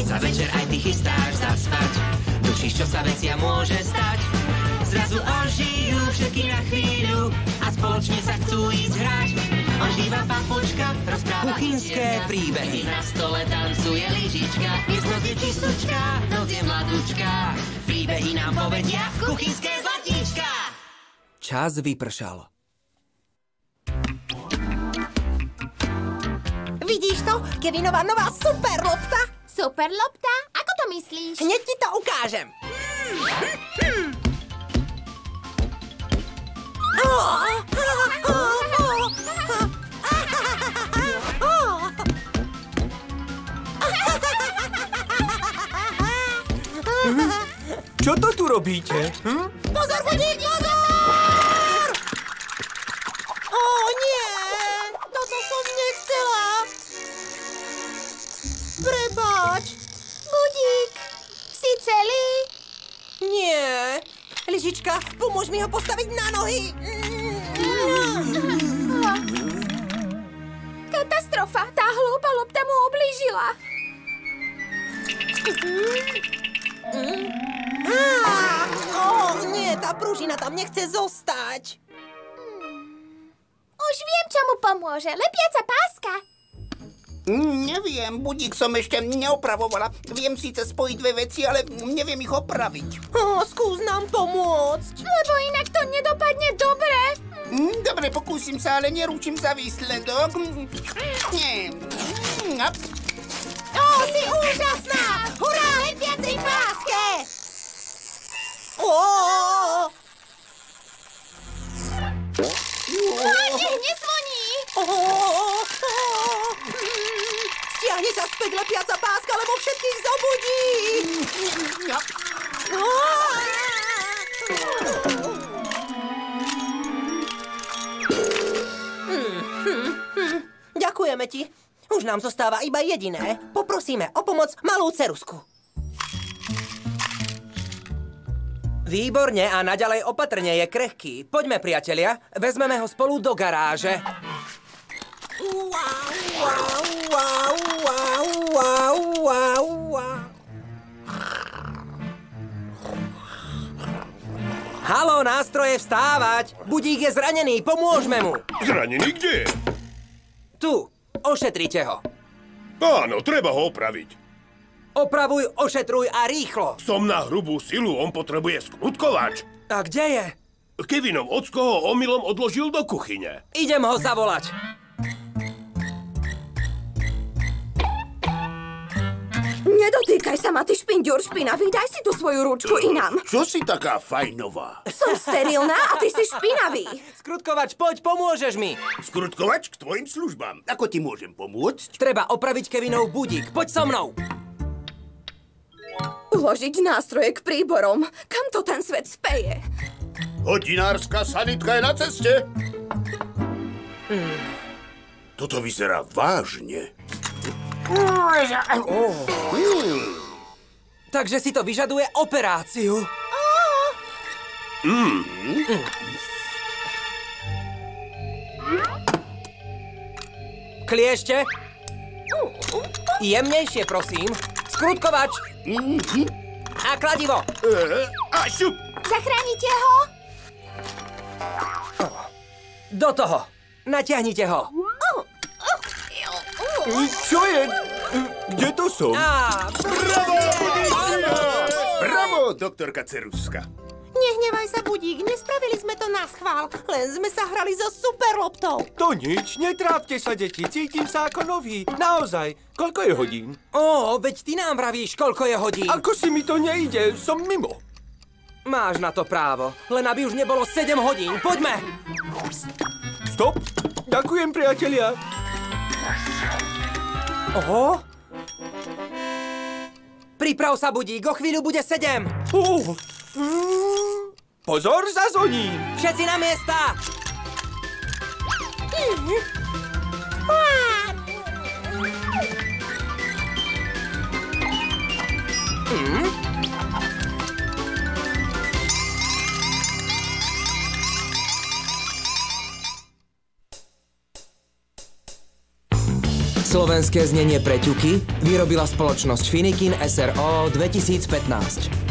Keď sa večer aj ty chystáš zaspať, tušíš, čo sa vecia môže stať. Zrazu ožijú všetky na chvíľu a spoločne sa chcú ísť hrať. Ožíva papučka, rozpráva Kuchynské príbehy. Na stole tancuje lyžička, je noc je čistúčka, noc je mladúčka. Príbehy nám povedia kuchynské zlatíčka. Čas vypršal. Vidíš to? Kevinová nová super lopta? Super lopta? Ako to myslíš? Hneď ti to ukážem. Čo to tu robíte? Hm? Pozor, budík, pozor! Prepač. Budík, si celý? Nie. Lyžička, pomôž mi ho postaviť na nohy. Katastrofa, tá hlúpa lopta mu oblížila. Á, Ó, nie, tá pružina tam nechce zostať. Už viem, čo mu pomôže. Lepiaca páska. Neviem, budík som ešte neopravovala. Viem síce spojiť dve veci, ale neviem ich opraviť. Ó, skús nám pomôcť. Lebo inak to nedopadne dobre. Dobre, pokúsim sa, ale neručím za výsledok. Nie. Ó, si úžasná! Hurá, lepiacej páske! Ó! Nezvoní. Ó, ó, mm, Stiahne sa späť lepiaca páska, lebo všetkých zobudí! Ďakujeme ti. Už nám zostáva iba jediné. Poprosíme o pomoc malú cerusku. Výborne a naďalej opatrne je krehký. Poďme, priatelia, vezmeme ho spolu do garáže. Halo, nástroje, vstávať! Budík je zranený, pomôžme mu! Zranený kde? Tu, ošetrite ho. Áno, treba ho opraviť. Opravuj, ošetruj a rýchlo. Som na hrubú silu, on potrebuje skrutkovač. A kde je? Kevinov ocko ho omylom odložil do kuchyne. Idem ho zavolať. Nedotýkaj sa ma, ty špinďur špinavý, daj si tú svoju ručku inám. Čo si taká fajnová? Som sterilná a ty si špinavý. Skrutkovač, poď, pomôžeš mi. Skrutkovač k tvojim službám. Ako ti môžem pomôcť? Treba opraviť Kevinov budík. Poď so mnou. Uložiť nástroje k príborom. Kam to ten svet speje? Hodinárska sanitka je na ceste. Toto vyzerá vážne. Takže si to vyžaduje operáciu. Mm. Kliešte. Jemnejšie, prosím. Skrutkovač. A kladivo. Zachránite ho? Do toho. Natiahnite ho. Čo je? Kde to som? Á, Bravo, doktorka Ceruska. Nehnevaj sa, budík, nespravili sme to na schvál, len sme sa hrali so super loptou. To nič, netrápte sa, deti, cítim sa ako nový. Naozaj, koľko je hodín? Ó, veď ty nám vravíš, koľko je hodín. Ako si mi to nejde, som mimo. Máš na to právo, len aby už nebolo 7 hodín. Poďme. Stop, ďakujem, priatelia. Oho. Priprav sa, budík, o chvíľu bude 7. Oh. Mm. Pozor, zazvoním. Všetci na miesta. Slovenské znenie pre ťuky vyrobila spoločnosť Finikin SRO 2015.